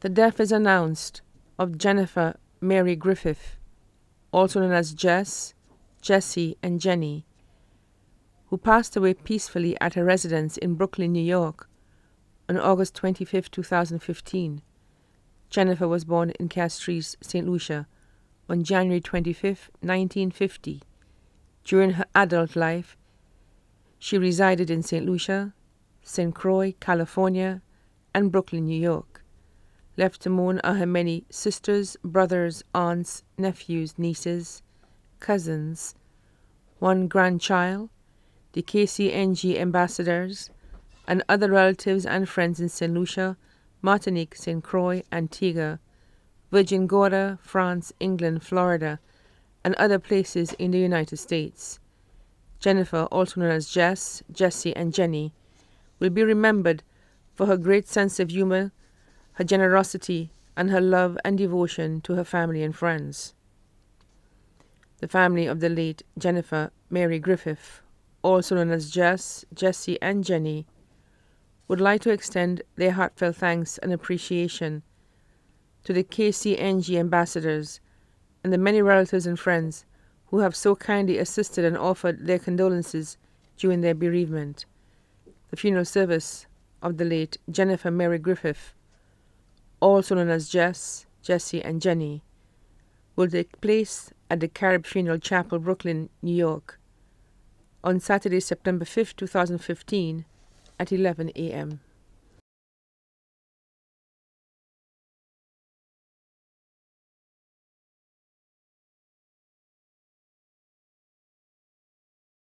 The death is announced of Jennifer Mary Griffith, also known as Jess, Jessie, and Jenny, who passed away peacefully at her residence in Brooklyn, New York on August 25, 2015. Jennifer was born in Castries, St. Lucia on January 25, 1950. During her adult life, she resided in St. Lucia, St. Croix, California, and Brooklyn, New York. Left to mourn are her many sisters, brothers, aunts, nephews, nieces, cousins, one grandchild, the KCNG ambassadors, and other relatives and friends in St. Lucia, Martinique, St. Croix, Antigua, Virgin Gorda, France, England, Florida, and other places in the United States. Jennifer, also known as Jess, Jessie, and Jenny, will be remembered for her great sense of humor, her generosity, and her love and devotion to her family and friends. The family of the late Jennifer Mary Griffith, also known as Jess, Jessie, and Jenny, would like to extend their heartfelt thanks and appreciation to the KCNG ambassadors and the many relatives and friends who have so kindly assisted and offered their condolences during their bereavement. The funeral service of the late Jennifer Mary Griffith, also known as Jess, Jessie, and Jenny, will take place at the Carib Funeral Chapel, Brooklyn, New York, on Saturday, September 5, 2015, at 11 a.m.